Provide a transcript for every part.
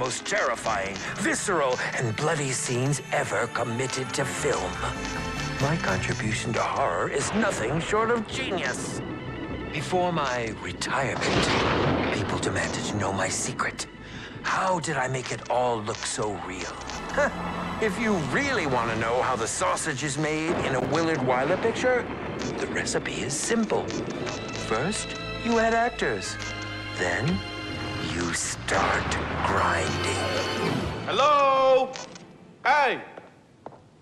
most terrifying, visceral, and bloody scenes ever committed to film. My contribution to horror is nothing short of genius. Before my retirement, people demanded to know my secret. How did I make it all look so real? if you really want to know how the sausage is made in a Willard Wyler picture, the recipe is simple. First, you add actors. Then, you start grinding. Hello? Hey!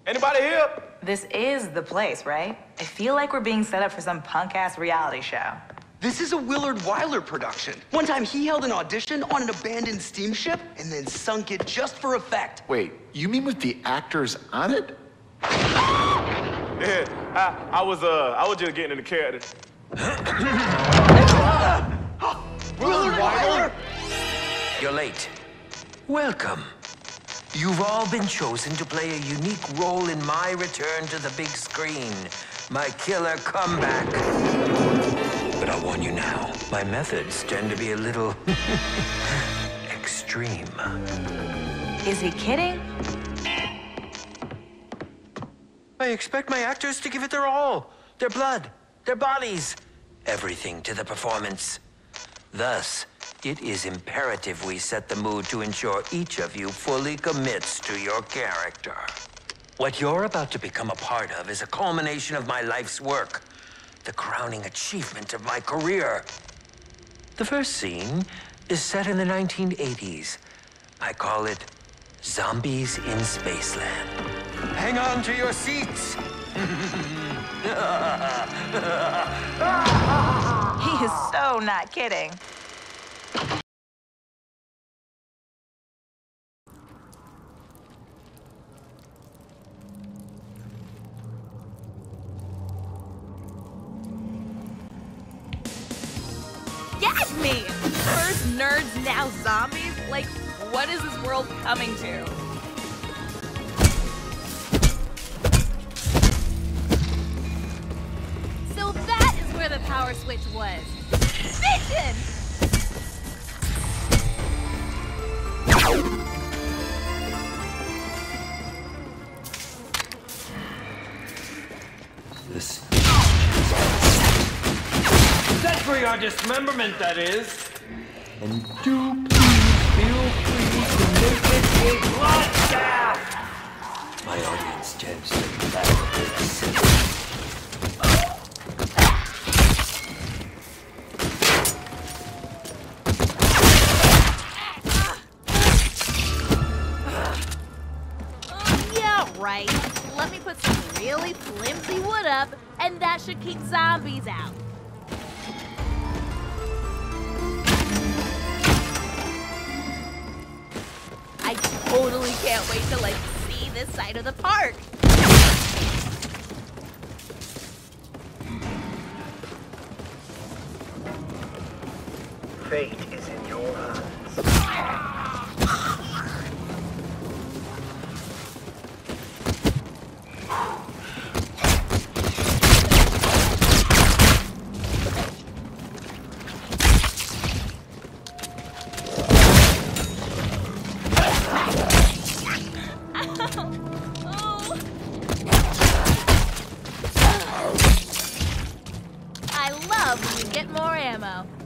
Anybody here? This is the place, right? I feel like we're being set up for some punk-ass reality show. This is a Willard Wyler production. One time he held an audition on an abandoned steamship and then sunk it just for effect. Wait, you mean with the actors on it? Yeah, I, I was uh I was just getting in the character. Willard Wyler? You're late. Welcome. You've all been chosen to play a unique role in my return to the big screen. My killer comeback. But I'll warn you now, my methods tend to be a little extreme. Is he kidding? I expect my actors to give it their all. Their blood, their bodies, everything to the performance. Thus, it is imperative we set the mood to ensure each of you fully commits to your character. What you're about to become a part of is a culmination of my life's work, the crowning achievement of my career. The first scene is set in the 1980s. I call it Zombies in Spaceland. Hang on to your seats. He is so not kidding. Now zombies? Like, what is this world coming to? So that is where the power switch was. Vision! This That's for your dismemberment, that is. And do please feel free to make it a bloodbath! My audience tends to lack this. Yeah, right. Let me put some really flimsy wood up, and that should keep zombies out. Totally can't wait to like see this side of the park. Fate is in your hands. I love when you get more ammo.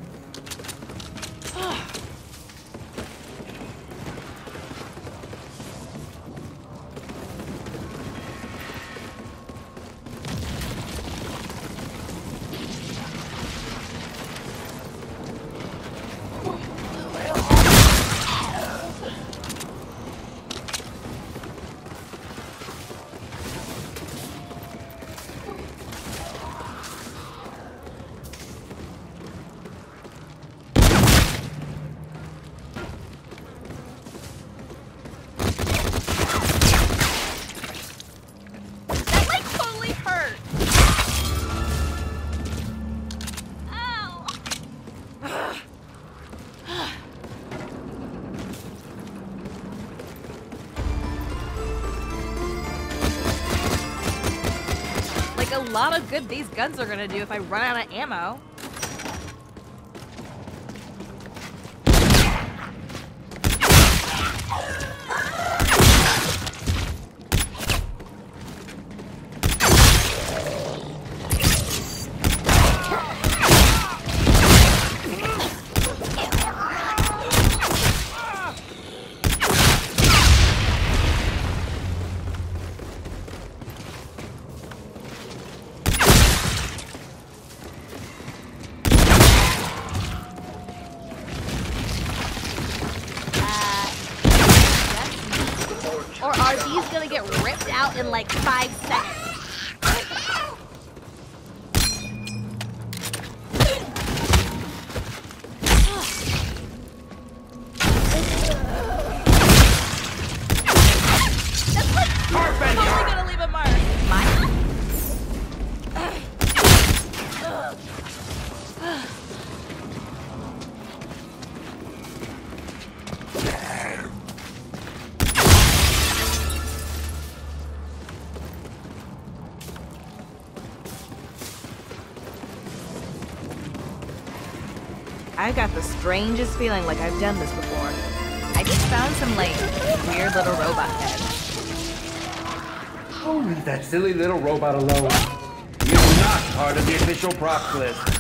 Lot of good these guns are gonna do if I run out of ammo. In like five seconds? I got the strangest feeling like I've done this before. I just found some, like, weird little robot head. Oh, leave that silly little robot alone. You're not part of the official props list.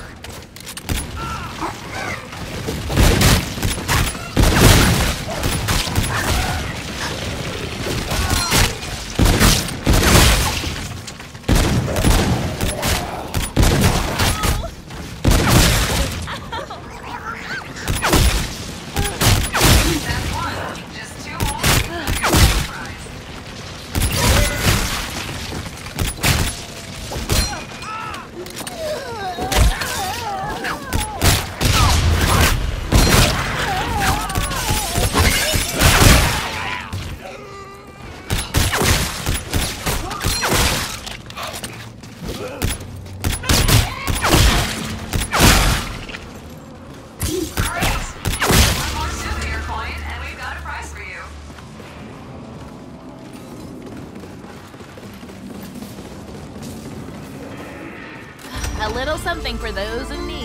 A little something for those in need.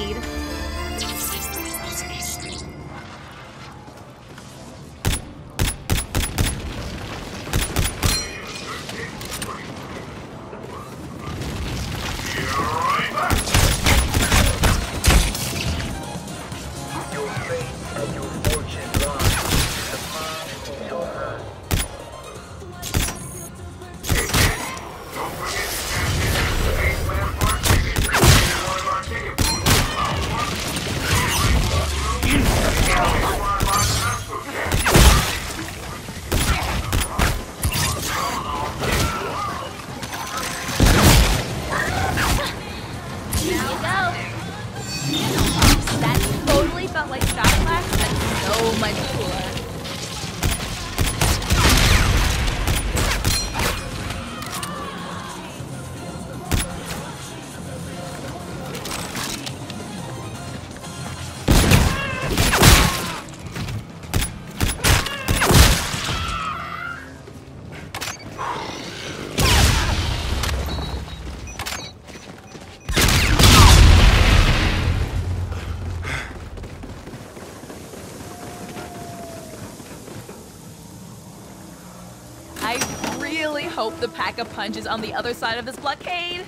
Hope the pack of punches on the other side of this blockade.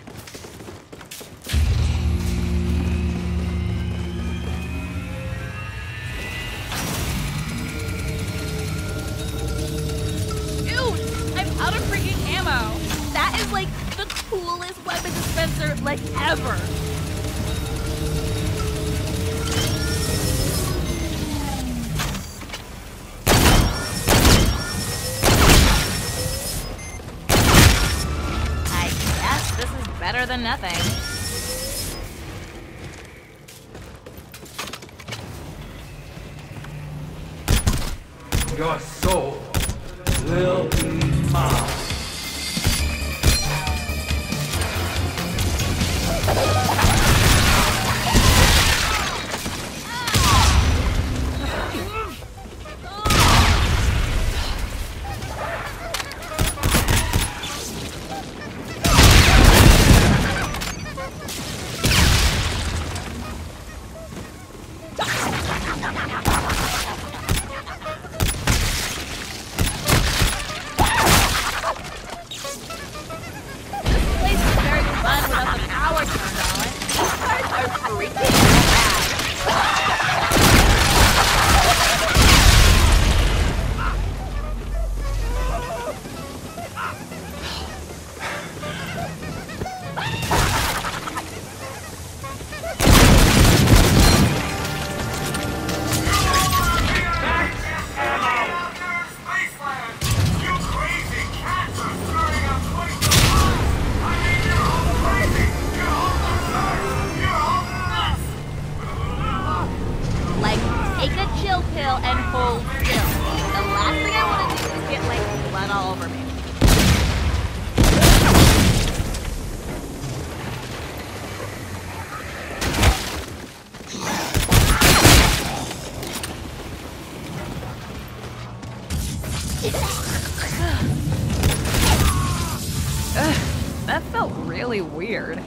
Dude, I'm out of freaking ammo. That is like the coolest weapon dispenser like ever. Better than nothing. Your soul will be mine. That felt really weird.